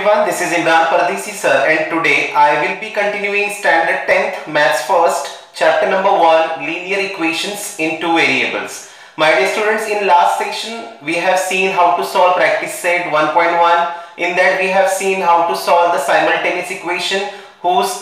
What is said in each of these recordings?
everyone, this is Imran Pardeshi sir and today I will be continuing standard 10th maths first chapter number 1 linear equations in two variables. My dear students in last section we have seen how to solve practice set 1.1 in that we have seen how to solve the simultaneous equation whose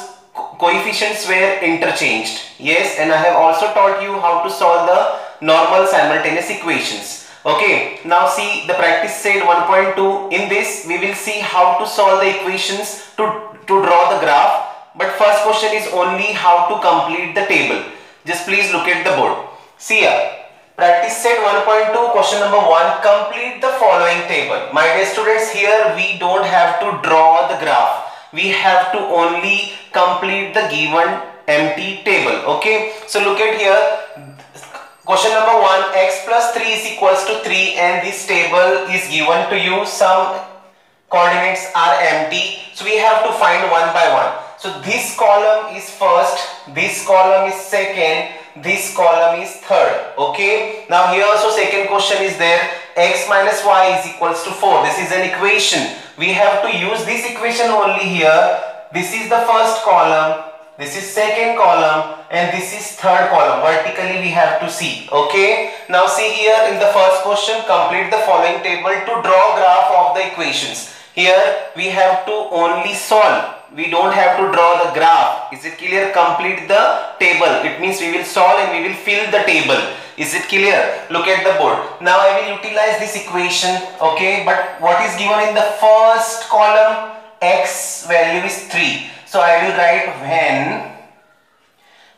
coefficients were interchanged. Yes and I have also taught you how to solve the normal simultaneous equations. Okay, now see the practice set 1.2. In this, we will see how to solve the equations to, to draw the graph. But first question is only how to complete the table. Just please look at the board. See here. Practice set 1.2 question number 1 complete the following table. My dear students here we don't have to draw the graph. We have to only complete the given empty table. Okay. So look at here Question number 1 x plus 3 is equals to 3 and this table is given to you some coordinates are empty so we have to find one by one. So this column is first, this column is second, this column is third. Okay. Now here also second question is there x minus y is equals to 4. This is an equation. We have to use this equation only here. This is the first column this is second column and this is third column. Vertically we have to see. Okay. Now see here in the first question complete the following table to draw graph of the equations. Here we have to only solve. We don't have to draw the graph. Is it clear? Complete the table. It means we will solve and we will fill the table. Is it clear? Look at the board. Now I will utilize this equation. Okay. But what is given in the first column? X value is 3. So I will write when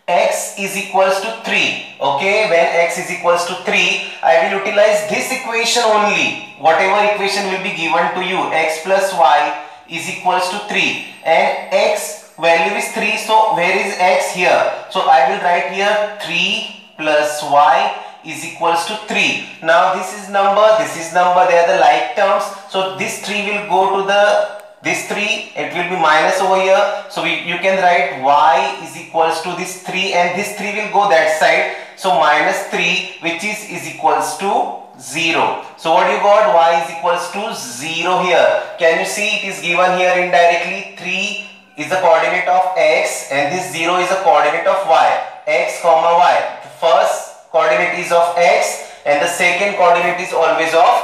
x is equals to 3 okay? When x is equals to 3 I will utilize this equation only. Whatever equation will be given to you x plus y is equals to 3 and x value is 3 so where is x here? So I will write here 3 plus y is equals to 3 now this is number this is number they are the like terms. So this 3 will go to the this 3 it will be minus over here. So we, you can write y is equals to this 3 and this 3 will go that side. So minus 3 which is is equals to 0 so what you got? y is equals to 0 here. Can you see? It is given here indirectly. 3 is the coordinate of x and this 0 is the coordinate of y. x comma y. The first coordinate is of x and the second coordinate is always of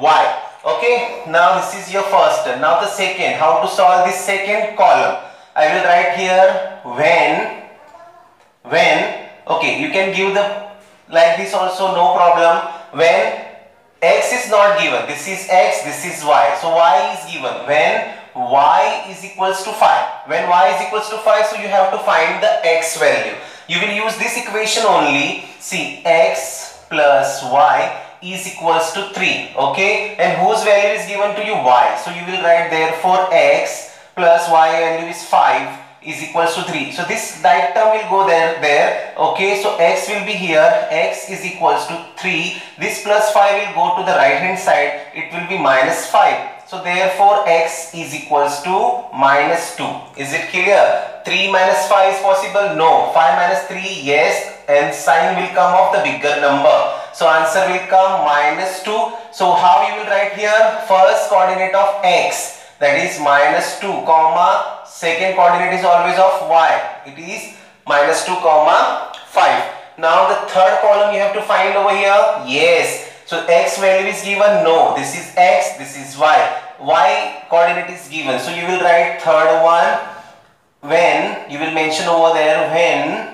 y okay now this is your first now the second. How to solve this second column? I will write here when when okay you can give the like this also no problem. When x is not given. This is x this is y. So y is given. When y is equals to 5 when y is equals to 5 so you have to find the x value. You will use this equation only. See x plus y is equals to 3 okay? And whose value is given to you? Y. So you will write therefore x plus y value is 5 is equals to 3 so this like term will go there there okay? So x will be here. x is equals to 3 this plus 5 will go to the right hand side. It will be minus 5 so therefore x is equals to minus 2 is it clear? 3 minus 5 is possible? No. 5 minus 3 yes and sign will come of the bigger number so answer will come minus 2. So how you will write here? First coordinate of x that is minus 2 comma second coordinate is always of y. It is minus 2 comma 5. Now the third column you have to find over here. Yes. So x value is given. No. This is x. This is y. Y coordinate is given. So you will write third one when you will mention over there when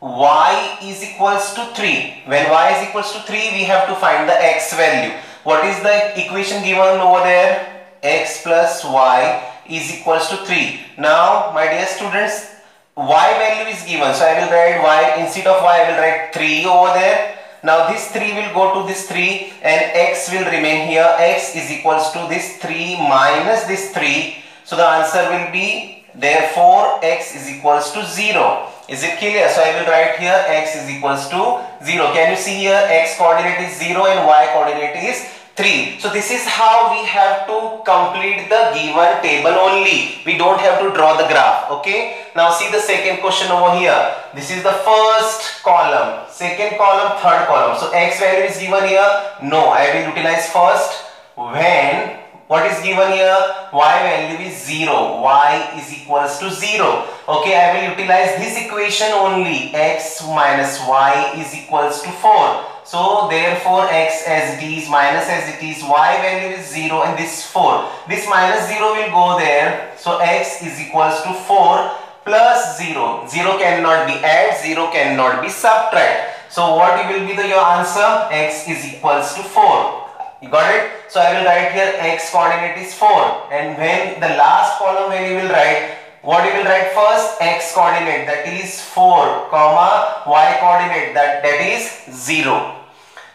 y is equals to 3. When y is equals to 3, we have to find the x value. What is the equation given over there? x plus y is equals to 3. Now, my dear students, y value is given. So, I will write y, instead of y, I will write 3 over there. Now, this 3 will go to this 3 and x will remain here. x is equals to this 3 minus this 3. So, the answer will be, therefore, x is equals to 0. Is it clear? So I will write here x is equals to 0. Can you see here x coordinate is 0 and y coordinate is 3. So this is how we have to complete the given table only. We don't have to draw the graph. Okay. Now see the second question over here. This is the first column, second column, third column. So x value is given here. No, I will utilize first when what is given here? Y value is 0 y is equals to 0 okay i will utilize this equation only. X minus y is equals to 4 so therefore x as it is minus as it is y value is 0 and this 4 this minus 0 will go there. So x is equals to 4 plus 0 0 cannot be add 0 cannot be subtract. So what will be the your answer? X is equals to 4 got it? So I will write here x coordinate is 4 and when the last column when you will write what you will write first x coordinate that is 4 comma y coordinate that that is 0.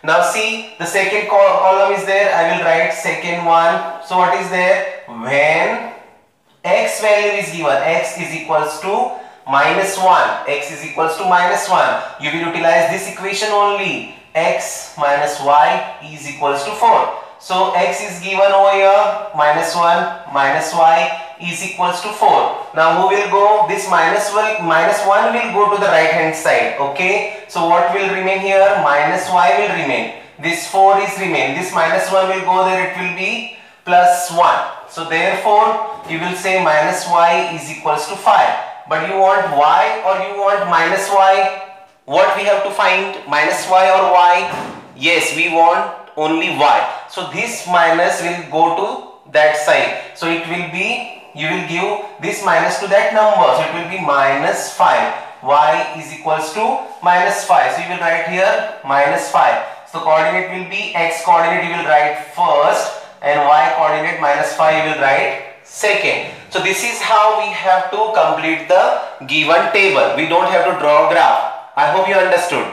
Now see the second column is there I will write second one. So what is there? When x value is given x is equals to minus 1 x is equals to minus 1 you will utilize this equation only x minus y is equals to 4. So x is given over here minus 1 minus y is equals to 4. Now who will go? This minus, will, minus 1 will go to the right hand side. Okay. So what will remain here? Minus y will remain. This 4 is remain. This minus 1 will go there. It will be plus 1. So therefore you will say minus y is equals to 5. But you want y or you want minus y? What we have to find? Minus y or y? Yes we want only y. So this minus will go to that side. So it will be you will give this minus to that number. So it will be minus 5 y is equals to minus 5 so you will write here minus 5 so coordinate will be x coordinate you will write first. And y coordinate minus 5 you will write second. So this is how we have to complete the given table. We don't have to draw graph I hope you understood.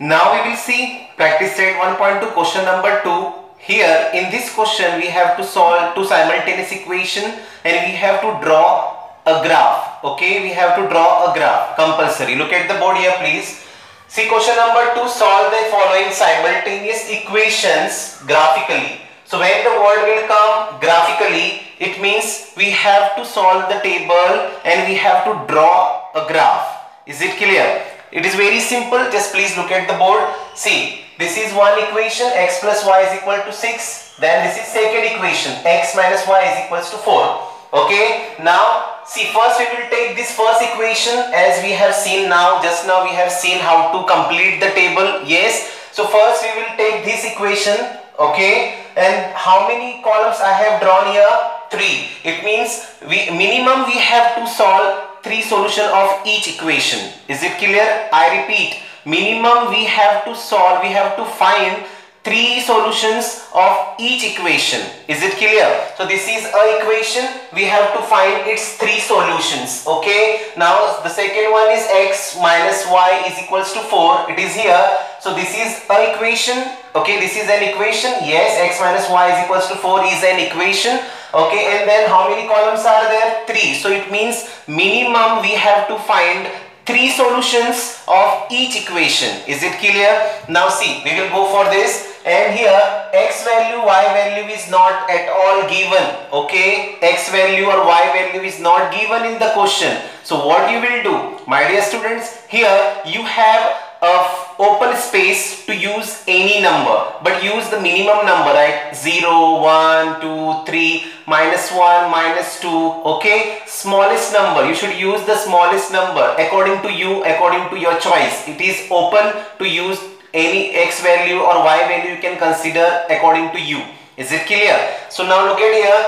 Now we will see practice set 1.2 question number 2. Here in this question we have to solve two simultaneous equation and we have to draw a graph. Okay, we have to draw a graph compulsory. Look at the board here please. See question number 2 solve the following simultaneous equations graphically. So when the word will come graphically it means we have to solve the table and we have to draw a graph. Is it clear? It is very simple. Just please look at the board. See, this is one equation x plus y is equal to 6. Then this is second equation x minus y is equals to 4. Okay. Now, see first we will take this first equation as we have seen now. Just now we have seen how to complete the table. Yes. So first we will take this equation. Okay. And how many columns I have drawn here? 3. It means we minimum we have to solve three solution of each equation. Is it clear? I repeat, minimum we have to solve, we have to find three solutions of each equation. Is it clear? So this is a equation. We have to find its three solutions. Okay. Now the second one is x minus y is equals to 4. It is here. So this is a equation. Okay. This is an equation. Yes. x minus y is equals to 4 is an equation. Okay. And then how many columns are there? 3. So it means minimum we have to find three solutions of each equation. Is it clear? Now see, we will go for this and here x value y value is not at all given okay x value or y value is not given in the question so what you will do my dear students here you have a open space to use any number but use the minimum number right 0 1 2 3 minus 1 minus 2 okay smallest number you should use the smallest number according to you according to your choice it is open to use any x value or y value you can consider according to you. Is it clear? So now look at here.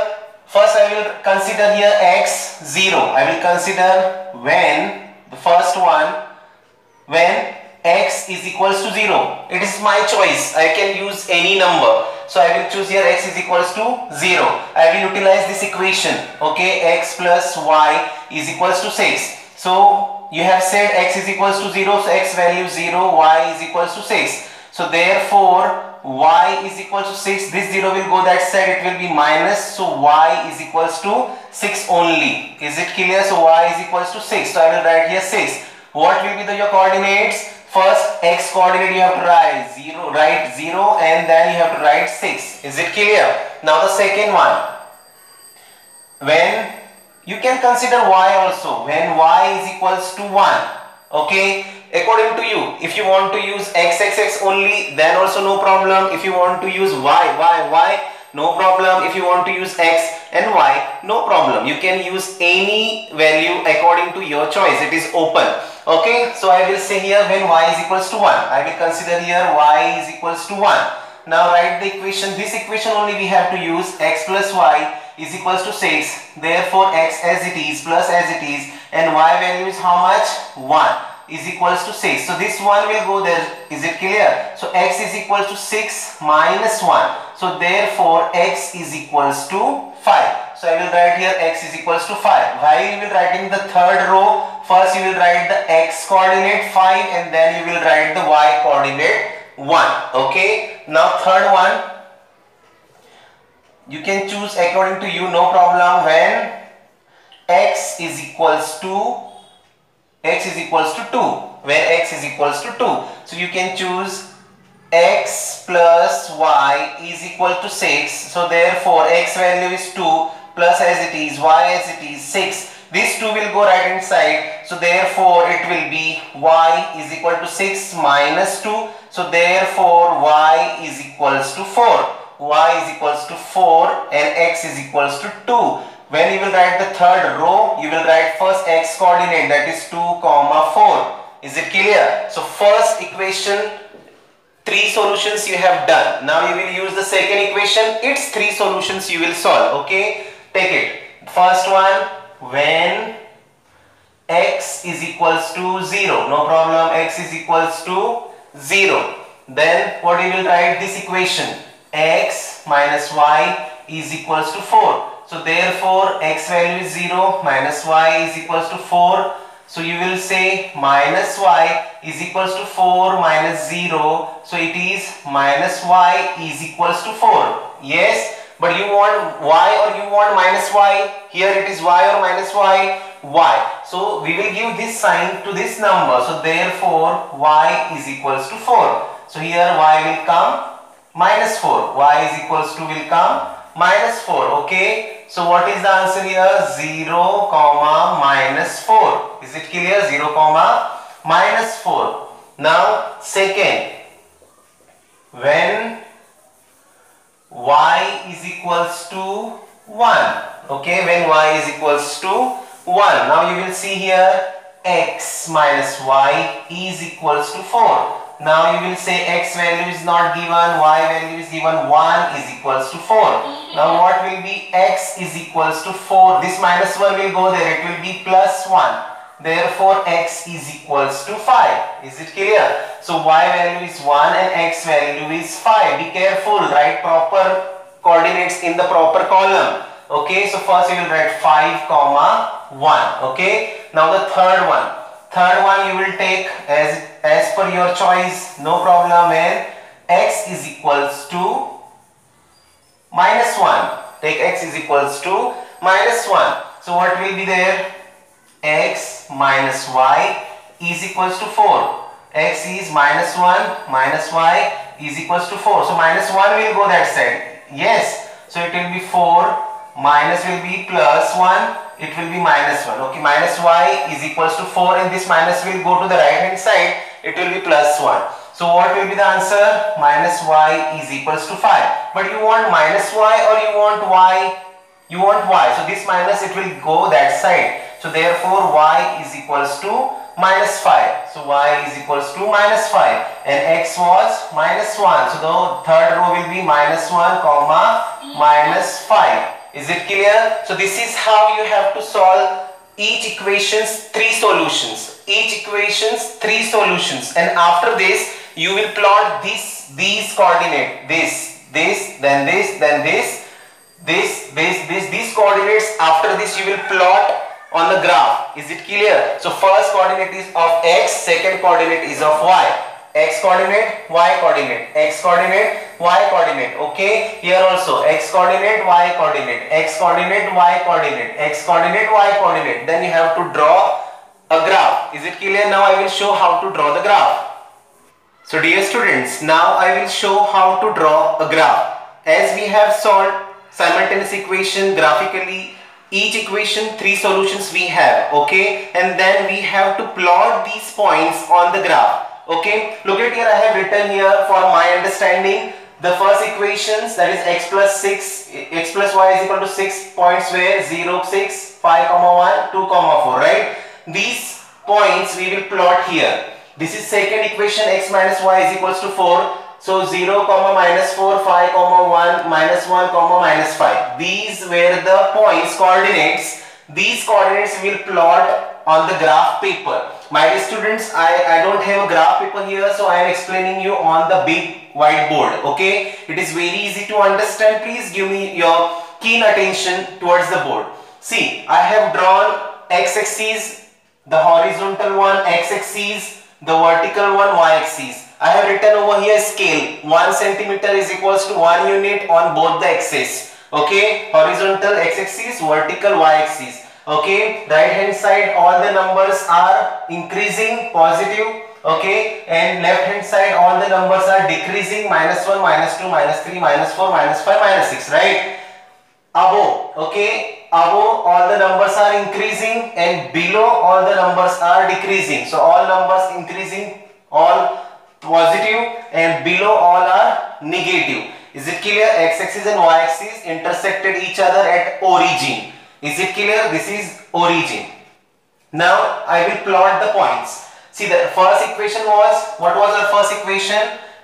First I will consider here x 0. I will consider when the first one when x is equals to 0. It is my choice. I can use any number. So I will choose here x is equals to 0. I will utilize this equation. Okay, x plus y is equals to 6. So you have said x is equals to 0 so x value 0 y is equals to 6 so therefore y is equals to 6 this 0 will go that side it will be minus so y is equals to 6 only is it clear so y is equals to 6 so i will write here 6 what will be the your coordinates first x coordinate you have to write 0 write 0 and then you have to write 6 is it clear now the second one when you can consider y also when y is equals to 1. Okay, according to you, if you want to use x, x, x only, then also no problem. If you want to use y, y, y, no problem. If you want to use x and y, no problem. You can use any value according to your choice. It is open. Okay, so I will say here when y is equals to 1. I will consider here y is equals to 1. Now write the equation. This equation only we have to use x plus y is equals to 6. Therefore x as it is plus as it is and y value is how much? 1 is equals to 6. So this 1 will go there. Is it clear? So x is equal to 6 minus 1. So therefore x is equals to 5. So I will write here x is equals to 5. While you will write in the third row, first you will write the x coordinate 5 and then you will write the y coordinate 1. Okay. Now third one. You can choose according to you, no problem. When x is equals to x is equals to 2 where x is equals to 2 so you can choose x plus y is equal to 6 so therefore x value is 2 plus as it is y as it is 6 this 2 will go right hand side. So therefore it will be y is equal to 6 minus 2 so therefore y is equals to 4 y is equals to 4 and x is equals to 2 when you will write the third row, you will write first x coordinate that is 2 comma 4. Is it clear? So first equation, three solutions you have done. Now you will use the second equation, its three solutions you will solve. Okay, take it. First one, when x is equals to 0. No problem, x is equals to 0. Then what you will write this equation, x minus y is equals to 4. So therefore x value is 0 minus y is equals to 4. So you will say minus y is equals to 4 minus 0. So it is minus y is equals to 4. Yes, but you want y or you want minus y. Here it is y or minus y, y. So we will give this sign to this number. So therefore y is equals to 4. So here y will come minus 4. y is equals to will come minus 4 okay? So what is the answer here? 0 comma minus 4 is it clear? 0 comma minus 4 now second. When y is equals to 1 okay? When y is equals to 1 now you will see here x minus y is equals to 4 now you will say x value is not given, y value is given, 1 is equals to 4. Mm-hmm. Now what will be x is equals to 4. This minus 1 will go there, it will be plus 1. Therefore x is equals to 5. Is it clear? So y value is 1 and x value is 5. Be careful, write proper coordinates in the proper column. Okay, so first you will write 5 comma 1. Okay, now the third one. Third one you will take as, as per your choice, no problem and x is equals to minus 1. Take x is equals to minus 1. So what will be there? x minus y is equals to 4. x is minus 1 minus y is equals to 4. So minus 1 will go that side. Yes. So it will be 4 minus will be plus 1 it will be minus 1 okay minus y is equals to 4 and this minus will go to the right hand side it will be plus 1 so what will be the answer? Minus y is equals to 5 but you want minus y or you want y? You want y. So this minus it will go that side. So therefore y is equals to minus 5 so y is equals to minus 5 and x was minus 1 so the third row will be minus 1 comma minus 5 is it clear? So this is how you have to solve each equations three solutions. Each equations three solutions. And after this you will plot this these coordinate this this then this then this this this this these coordinates. After this you will plot on the graph. Is it clear? So first coordinate is of x second coordinate is of y x coordinate y coordinate. X coordinate y coordinate. Okay? Here also. X coordinate y coordinate. X coordinate y coordinate. X coordinate y coordinate. Then you have to draw a graph. Is it clear? Now i will show how to draw the graph. So dear students now i will show how to draw a graph. As we have solved simultaneous equation graphically each equation three solutions we have. Okay? And then we have to plot these points on the graph okay? Look at here I have written here for my understanding the first equations that is x plus 6 x plus y is equal to 6 points where? 0 6 5 comma 1 2 comma 4 right? These points we will plot here. This is second equation x minus y is equals to 4 so 0 comma minus 4 5 comma 1 minus 1 comma minus 5 these were the points coordinates. These coordinates we will plot on the graph paper. My dear students, I, I don't have a graph paper here, so I am explaining you on the big whiteboard. Okay, it is very easy to understand. Please give me your keen attention towards the board. See, I have drawn x-axis, the horizontal one, x-axis, the vertical one, y-axis. I have written over here scale. 1 centimeter is equals to 1 unit on both the axes okay horizontal x-axis vertical y-axis okay right hand side all the numbers are increasing positive. Okay and left hand side all the numbers are decreasing. Minus 1 minus 2 minus 3 minus 4 minus 5 minus 6 right? Above okay above all the numbers are increasing and below all the numbers are decreasing. So all numbers increasing all positive and below all are negative. Is it clear? X-axis and Y-axis intersected each other at origin. Is it clear? This is origin. Now I will plot the points. See the first equation was, what was our first equation?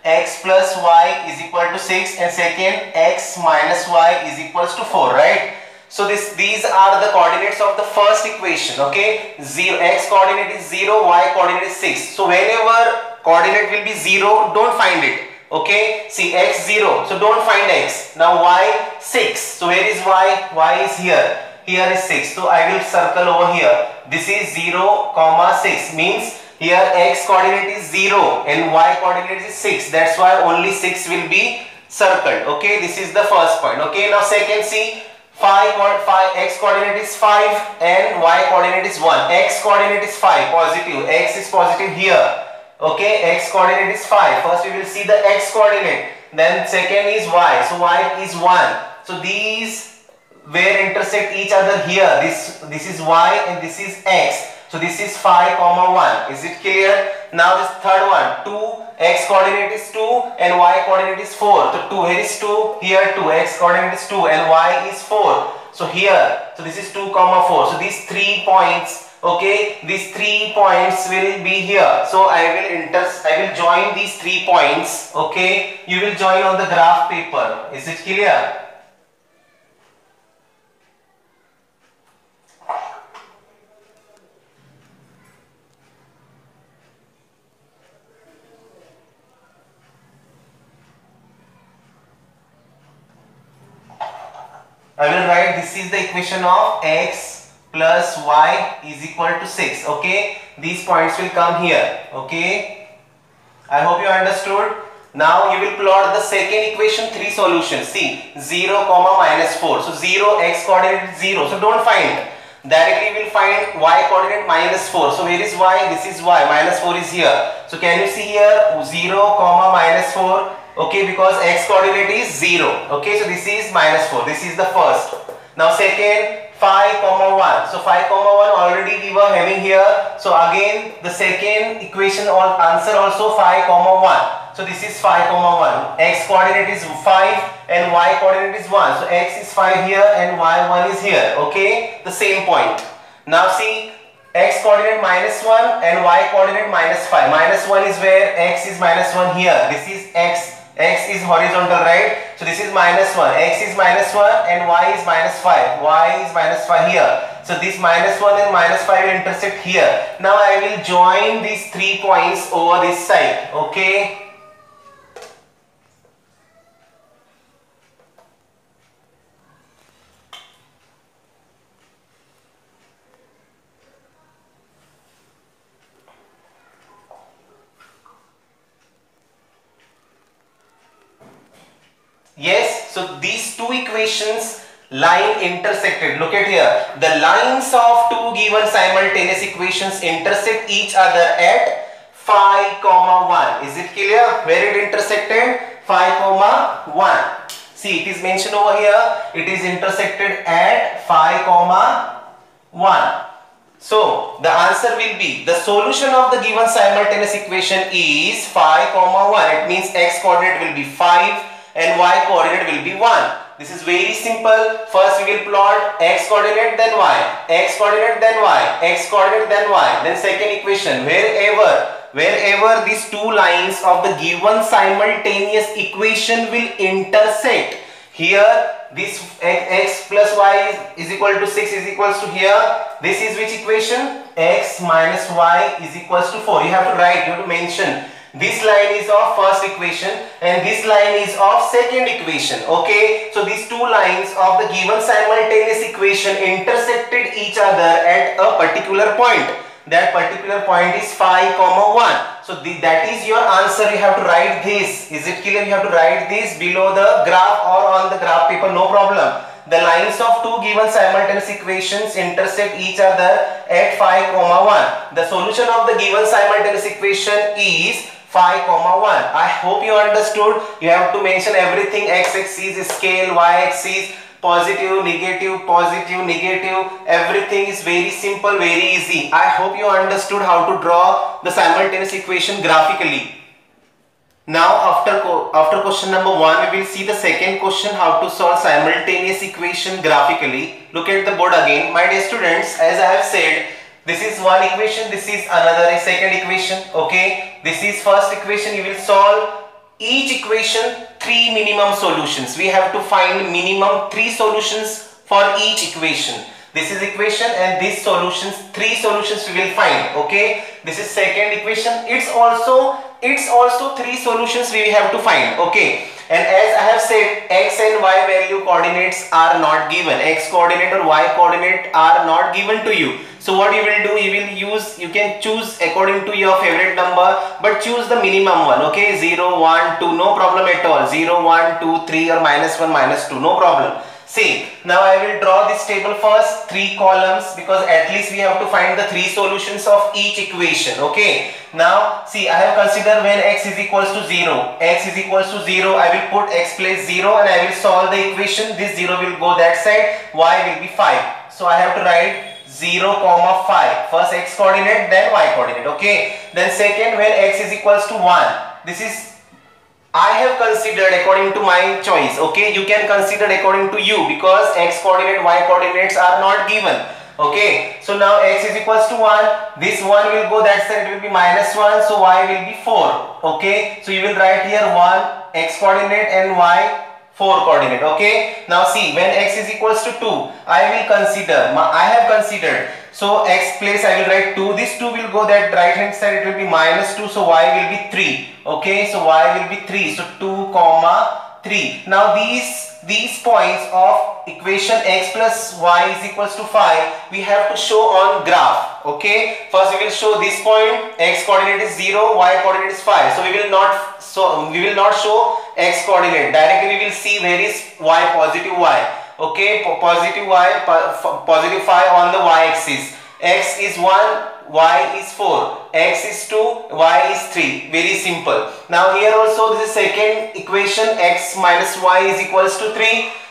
x plus y is equal to 6 and second x minus y is equals to 4, right? So this these are the coordinates of the first equation, okay? 0, x coordinate is 0, y coordinate is 6. So whenever coordinate will be 0, don't find it okay see x 0 so don't find x now y 6 so where is y y is here here is 6 so i will circle over here. This is 0 comma 6 means here x coordinate is 0 and y coordinate is 6 that's why only 6 will be circled. Okay? This is the first point. Okay? Now second see 5, 5 x coordinate is 5 and y coordinate is 1 x coordinate is 5 positive. X is positive here. Okay? X coordinate is 5 first we will see the x coordinate. Then second is y. So y is 1 so these where intersect each other here. This this is y and this is x. So this is 5 comma 1 is it clear? Now this third one. 2 x coordinate is 2 and y coordinate is 4 so 2 here is 2 here 2 x coordinate is 2 and y is 4 so here. So this is 2 comma 4 so these three points okay these three points will be here. So i will inter i will join these three points okay. You will join on the graph paper. Is it clear I will write this is the equation of x plus y is equal to 6 okay? These points will come here okay? I hope you understood. Now you will plot the second equation three solutions. See 0 comma minus 4 so 0 x coordinate is 0 so don't find. Directly we will find y coordinate minus 4 so where is y? This is y. Minus 4 is here. So can you see here? 0 comma minus 4 okay because x coordinate is 0 okay so this is minus 4 this is the first. Now second 5 comma 1 so 5 comma 1 already we were having here. So again the second equation or answer also 5 comma 1 so this is 5 comma 1 x coordinate is 5 and y coordinate is 1 so x is 5 here and y 1 is here. Okay the same point. Now see x coordinate minus 1 and y coordinate minus 5 minus 1 is where x is minus 1 here. This is x x is horizontal right? So this is minus 1 x is minus 1 and y is minus 5 y is minus 5 here. So this minus 1 and minus 5 will intersect here. Now I will join these three points over this side. Okay Yes, so these two equations line intersected. Look at here. The lines of two given simultaneous equations intersect each other at 5 comma 1. Is it clear? Where it intersected? 5 comma 1. See, it is mentioned over here. It is intersected at 5 comma 1. So, the answer will be the solution of the given simultaneous equation is 5 comma 1. It means x coordinate will be 5 and y coordinate will be 1. This is very simple. First we will plot x coordinate then y, x coordinate then y, x coordinate then y. Then second equation wherever wherever these two lines of the given simultaneous equation will intersect. Here this x plus y is, equal to 6 is equals to here. This is which equation? x minus y is equals to 4. You have to write, you have to mention this line is of first equation and this line is of second equation. Okay. So these two lines of the given simultaneous equation intersected each other at a particular point. That particular point is 5 comma 1. So the, that is your answer. You have to write this. Is it clear? You have to write this below the graph or on the graph paper. No problem the lines of two given simultaneous equations intersect each other at 5 comma 1 the solution of the given simultaneous equation is 5 comma 1 i hope you understood. You have to mention everything. X axis is scale. Y axis positive negative positive negative. Everything is very simple very easy. I hope you understood how to draw the simultaneous equation graphically. Now after after question number 1 we will see the second question how to solve simultaneous equation graphically. Look at the board again. My dear students as i have said this is one equation, this is another second equation, okay. This is first equation, you will solve each equation three minimum solutions. We have to find minimum three solutions for each equation. This is equation and these solutions, three solutions we will find, okay. This is second equation, it's also, it's also three solutions we have to find, okay. And as I have said, x and y value coordinates are not given. X coordinate or y coordinate are not given to you. So what you will do, you will use, you can choose according to your favorite number, but choose the minimum one, okay? 0, 1, 2, no problem at all. 0, 1, 2, 3 or minus 1, minus 2, no problem. See, now I will draw this table first, three columns because at least we have to find the three solutions of each equation, okay? Now, see, I have considered when x is equals to 0, x is equals to 0, I will put x place 0 and I will solve the equation, this 0 will go that side, y will be 5. So I have to write 0 comma 5 first x coordinate then y coordinate okay? Then second when x is equals to 1 this is I have considered according to my choice okay? You can consider according to you because x coordinate y coordinates are not given okay? So now x is equals to 1 this 1 will go that side it will be minus 1 so y will be 4 okay? So you will write here 1 x coordinate and y 4 coordinate okay? Now see when x is equals to 2 I will consider I have considered. So x place I will write 2 this 2 will go that right hand side it will be minus 2 so y will be 3 okay? So y will be 3 so 2 comma 3 now these these points of equation x plus y is equals to 5 we have to show on graph okay? First we will show this point x coordinate is 0 y coordinate is 5 so we will not so we will not show x coordinate. Directly we will see where is y positive y okay? Positive y positive 5 on the y axis. X is 1 y is 4, x is 2, y is 3. Very simple. Now here also this is second equation x minus y is equals to 3.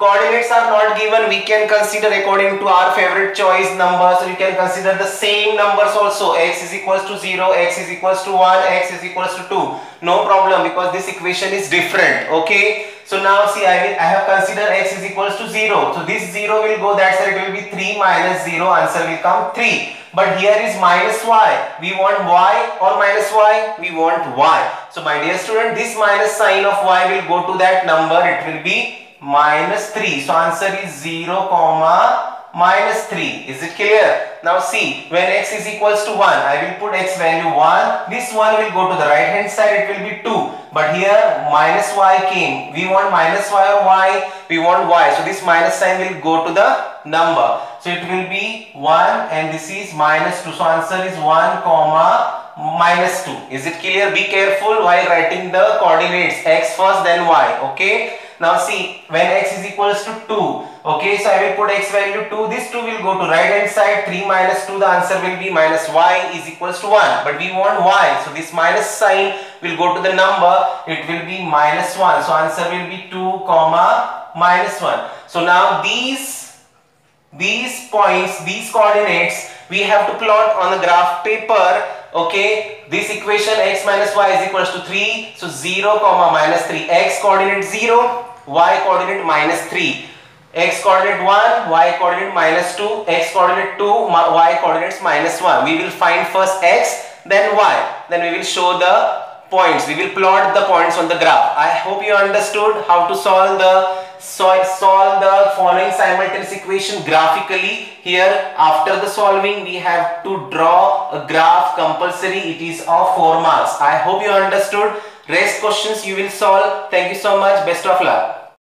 Coordinates are not given. We can consider according to our favorite choice numbers. We can consider the same numbers also. x is equals to 0, x is equals to 1, x is equals to 2. No problem because this equation is different. Okay. So now see I, will, I have considered x is equals to 0. So this 0 will go that side it will be 3 minus 0 answer will come 3. But here is minus y. We want y or minus y? We want y. So my dear student, this minus sign of y will go to that number. It will be minus 3. So answer is 0 comma minus 3. Is it clear? Now see, when x is equals to 1, I will put x value 1. This 1 will go to the right hand side, it will be 2. But here minus y came. We want minus y or y? We want y. So this minus sign will go to the number. So it will be 1 and this is minus 2. So answer is 1 comma minus 2. Is it clear? Be careful while writing the coordinates x first then y. Okay. Now see when x is equals to 2. Okay, so I will put x value 2. This 2 will go to right hand side. 3 minus 2 the answer will be minus y is equals to 1. But we want y. So this minus sign will go to the number. It will be minus 1. So answer will be 2 comma minus 1. So now these these points, these coordinates we have to plot on the graph paper Okay, this equation x minus y is equals to 3. So 0 comma minus 3. x coordinate 0, y coordinate minus 3. x coordinate 1, y coordinate minus 2, x coordinate 2, y coordinates minus 1. We will find first x, then y. Then we will show the points. We will plot the points on the graph. I hope you understood how to solve the solve the following simultaneous equation graphically. Here after the solving we have to draw a graph compulsory. It is of 4 marks. I hope you understood. Rest questions you will solve. Thank you so much. Best of luck.